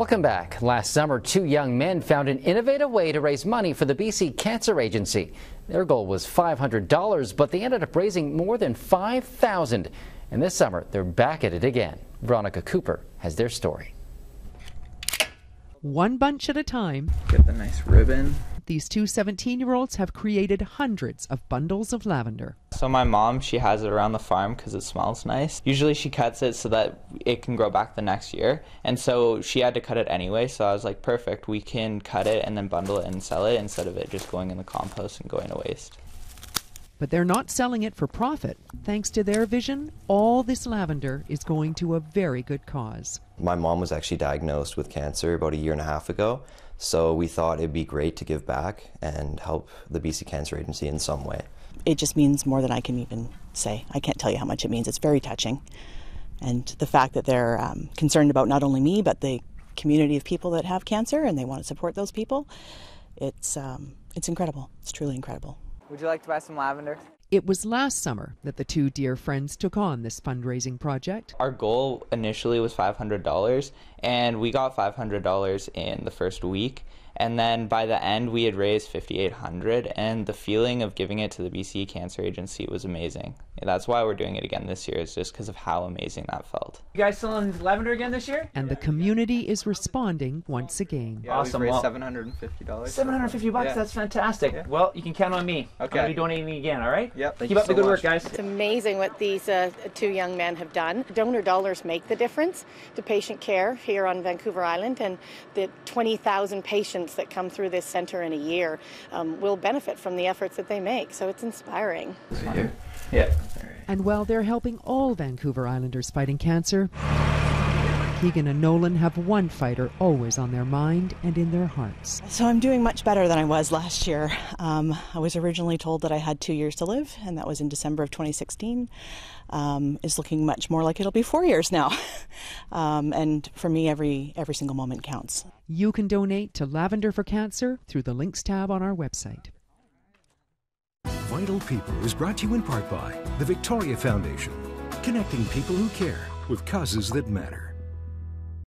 Welcome back. Last summer, two young men found an innovative way to raise money for the BC Cancer Agency. Their goal was $500, but they ended up raising more than 5000 And this summer, they're back at it again. Veronica Cooper has their story. One bunch at a time. Get the nice ribbon. These two 17 year olds have created hundreds of bundles of lavender. So, my mom, she has it around the farm because it smells nice. Usually, she cuts it so that it can grow back the next year. And so, she had to cut it anyway. So, I was like, perfect, we can cut it and then bundle it and sell it instead of it just going in the compost and going to waste. But they're not selling it for profit. Thanks to their vision, all this lavender is going to a very good cause. My mom was actually diagnosed with cancer about a year and a half ago. So we thought it'd be great to give back and help the BC Cancer Agency in some way. It just means more than I can even say. I can't tell you how much it means. It's very touching. And the fact that they're um, concerned about not only me, but the community of people that have cancer and they want to support those people, it's, um, it's incredible. It's truly incredible. Would you like to buy some lavender? It was last summer that the two dear friends took on this fundraising project. Our goal initially was $500, and we got $500 in the first week. And then by the end, we had raised 5,800. and the feeling of giving it to the BC Cancer Agency was amazing. That's why we're doing it again this year, is just because of how amazing that felt. You guys selling lavender again this year? And the community is responding once again. Yeah, awesome. We've raised well, $750. 750 bucks, Yeah. that's fantastic. Yeah. Well, you can count on me. Okay. I'm going to be donating again, all right? Yep, thank Keep you up the good much. work, guys. It's amazing what these uh, two young men have done. Donor dollars make the difference to patient care here on Vancouver Island, and the 20,000 patients that come through this centre in a year um, will benefit from the efforts that they make. So it's inspiring. Yeah. And while they're helping all Vancouver Islanders fighting cancer, Keegan and Nolan have one fighter always on their mind and in their hearts. So I'm doing much better than I was last year. Um, I was originally told that I had two years to live, and that was in December of 2016. Um, is looking much more like it'll be four years now. um, and for me, every every single moment counts. You can donate to Lavender for Cancer through the links tab on our website. Vital People is brought to you in part by the Victoria Foundation, connecting people who care with causes that matter.